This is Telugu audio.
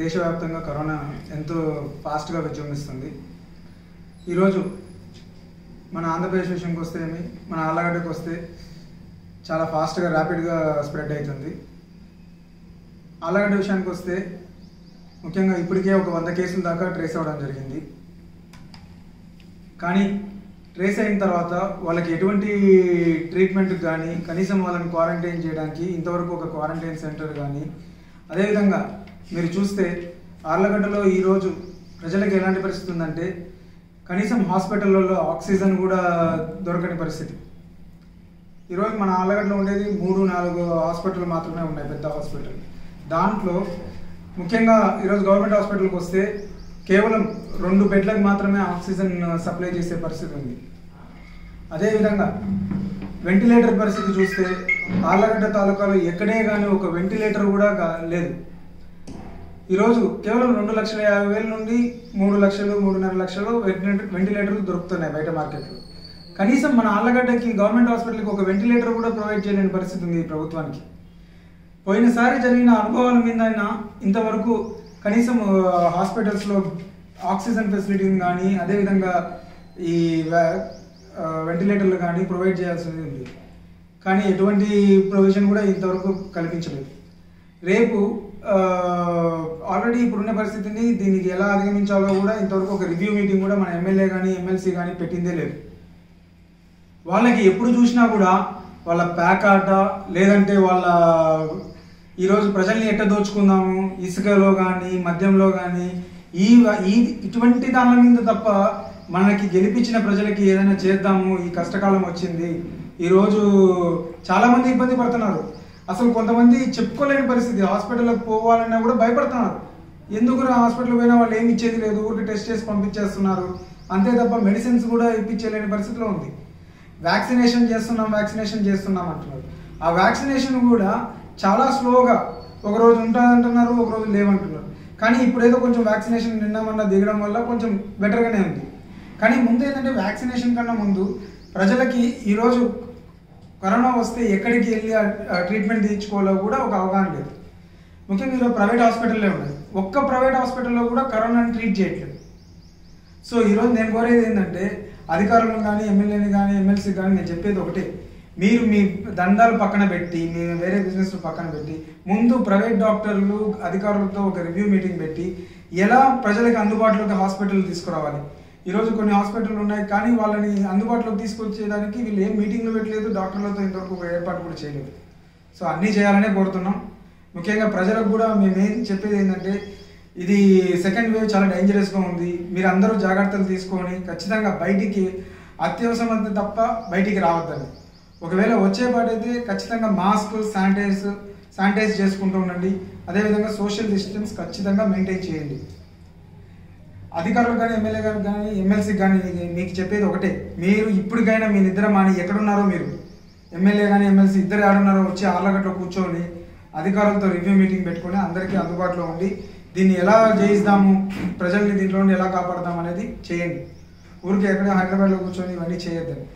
దేశవ్యాప్తంగా కరోనా ఎంతో ఫాస్ట్గా విజృంభిస్తుంది. ఈరోజు మన ఆంధ్రప్రదేశ్ విషయంకి వస్తే ఏమి? మన ఆళ్ళగడ్డకు వస్తే చాలా ఫాస్ట్గా ర్యాపిడ్గా స్ప్రెడ్ అవుతుంది ఆళ్ళగడ్డ విషయానికి వస్తే ముఖ్యంగా ఇప్పటికే ఒక వంద కేసుల దాకా ట్రేస్ అవ్వడం జరిగింది. కానీ ట్రేస్ అయిన తర్వాత వాళ్ళకి ఎటువంటి ట్రీట్మెంట్ కానీ కనీసం వాళ్ళని క్వారంటైన్ చేయడానికి ఇంతవరకు ఒక క్వారంటైన్ సెంటర్ కానీ అదేవిధంగా మీరు చూస్తే ఆర్లగడ్డలో ఈరోజు ప్రజలకు ఎలాంటి పరిస్థితి ఉందంటే కనీసం హాస్పిటల్లో ఆక్సిజన్ కూడా దొరకని పరిస్థితి. ఈరోజు మన ఆళ్ళగడ్డలో ఉండేది మూడు నాలుగు హాస్పిటల్ మాత్రమే ఉన్నాయి పెద్ద హాస్పిటల్. దాంట్లో ముఖ్యంగా ఈరోజు గవర్నమెంట్ హాస్పిటల్కి వస్తే కేవలం రెండు బెడ్లకు మాత్రమే ఆక్సిజన్ సప్లై చేసే పరిస్థితి ఉంది. అదేవిధంగా వెంటిలేటర్ పరిస్థితి చూస్తే ఆళ్ళగడ్డ తాలూకాలో ఎక్కడే కానీ ఒక వెంటిలేటర్ కూడా లేదు. ఈరోజు కేవలం రెండు లక్షల యాభై వేల నుండి మూడు లక్షలు మూడున్నర లక్షలు వెంటిలేటర్లు దొరుకుతున్నాయి బయట మార్కెట్లో. కనీసం మన ఆళ్ళగడ్డకి గవర్నమెంట్ హాస్పిటల్కి ఒక వెంటిలేటర్ కూడా ప్రొవైడ్ చేయలేని పరిస్థితి ఉంది ఈ ప్రభుత్వానికి. పోయినసారి జరిగిన అనుభవాల మీద ఇంతవరకు కనీసం హాస్పిటల్స్లో ఆక్సిజన్ ఫెసిలిటీని కానీ అదేవిధంగా ఈ వెంటిలేటర్లు కానీ ప్రొవైడ్ చేయాల్సింది ఉంది. కానీ ఎటువంటి ప్రొవిజన్ కూడా ఇంతవరకు కల్పించలేదు. రేపు ఆల్రెడీ ఇప్పుడున్న పరిస్థితిని దీనికి ఎలా అధిగమించాలో కూడా ఇంతవరకు ఒక రివ్యూ మీటింగ్ కూడా మన ఎమ్మెల్యే కానీ ఎమ్మెల్సీ కానీ పెట్టిందే లేదు. వాళ్ళకి ఎప్పుడు చూసినా కూడా వాళ్ళ ప్యాక్ ఆట లేదంటే వాళ్ళ ఈరోజు ప్రజల్ని ఎట్ట దోచుకుందాము ఇసుకలో కానీ మద్యంలో కానీ ఈ ఈ ఇటువంటి దాని మీద తప్ప మనకి గెలిపించిన ప్రజలకి ఏదైనా చేద్దాము ఈ కష్టకాలం వచ్చింది ఈరోజు చాలామంది ఇబ్బంది పడుతున్నారు. అసలు కొంతమంది చెప్పుకోలేని పరిస్థితి హాస్పిటల్కి పోవాలన్నా కూడా భయపడుతున్నారు. ఎందుకు హాస్పిటల్ పోయినా వాళ్ళు ఏమి ఇచ్చేది లేదు ఊరికి టెస్ట్ చేసి పంపించేస్తున్నారు. అంతే తప్ప మెడిసిన్స్ కూడా ఇప్పించలేని పరిస్థితిలో ఉంది. వ్యాక్సినేషన్ చేస్తున్నాం వ్యాక్సినేషన్ చేస్తున్నాం అంటున్నారు. ఆ వ్యాక్సినేషన్ కూడా చాలా స్లోగా ఒకరోజు ఉంటుందంటున్నారు ఒక రోజు లేవంటున్నారు. కానీ ఇప్పుడు ఏదో కొంచెం వ్యాక్సినేషన్ నిన్న మొన్న దిగడం వల్ల కొంచెం బెటర్గానే ఉంది. కానీ ముందు ఏంటంటే వ్యాక్సినేషన్ కన్నా ముందు ప్రజలకి ఈరోజు కరోనా వస్తే ఎక్కడికి వెళ్ళి ట్రీట్మెంట్ తీయించుకోవాలో కూడా ఒక అవగాహన లేదు. ముఖ్యంగా ఈరోజు ప్రైవేట్ హాస్పిటల్లో ఉన్నాయి ఒక్క ప్రైవేట్ హాస్పిటల్లో కూడా కరోనాని ట్రీట్ చేయట్లేదు. సో ఈరోజు నేను కోరేది ఏంటంటే అధికారులను కానీ ఎమ్మెల్యేని కానీ ఎమ్మెల్సీ కానీ నేను చెప్పేది ఒకటే. మీరు మీ దందాలు పక్కన పెట్టి మీ వేరే బిజినెస్ పక్కన పెట్టి ముందు ప్రైవేట్ డాక్టర్లు అధికారులతో ఒక రివ్యూ మీటింగ్ పెట్టి ఎలా ప్రజలకు అందుబాటులోకి హాస్పిటల్ తీసుకురావాలి? ఈరోజు కొన్ని హాస్పిటల్ ఉన్నాయి కానీ వాళ్ళని అందుబాటులోకి తీసుకొచ్చేదానికి వీళ్ళు ఏం మీటింగ్లు పెట్టలేదు డాక్టర్లతో ఇంతవరకు ఏర్పాటు కూడా చేయలేదు. సో అన్నీ చేయాలనే కోరుతున్నాం. ముఖ్యంగా ప్రజలకు కూడా మేము ఏం చెప్పేది ఏంటంటే ఇది సెకండ్ వేవ్ చాలా డేంజరస్గా ఉంది. మీరు అందరూ జాగ్రత్తలు తీసుకొని ఖచ్చితంగా బయటికి అత్యవసరమైతే తప్ప బయటికి రావద్దని ఒకవేళ వచ్చేపాటైతే ఖచ్చితంగా మాస్క్ శానిటైజ్ శానిటైజ్ చేసుకుంటూ ఉండండి. అదేవిధంగా సోషల్ డిస్టెన్స్ ఖచ్చితంగా మెయింటైన్ చేయండి. అధికారులు కానీ ఎమ్మెల్యే గారు కానీ ఎమ్మెల్సీ కానీ మీకు చెప్పేది ఒకటే. మీరు ఇప్పటికైనా మీ నిద్ర మాని ఎక్కడున్నారో మీరు? ఎమ్మెల్యే కానీ ఎమ్మెల్సీ ఇద్దరు ఆడున్నారో వచ్చి ఆర్లగట్లో కూర్చొని అధికారులతో రివ్యూ మీటింగ్ పెట్టుకొని అందరికీ అందుబాటులో ఉండి దీన్ని ఎలా జయిస్తాము ప్రజల్ని దీంట్లో ఎలా కాపాడదాం అనేది చేయండి. ఊరికి ఎక్కడ హైదరాబాద్లో కూర్చొని ఇవన్నీ చేయొద్దండి.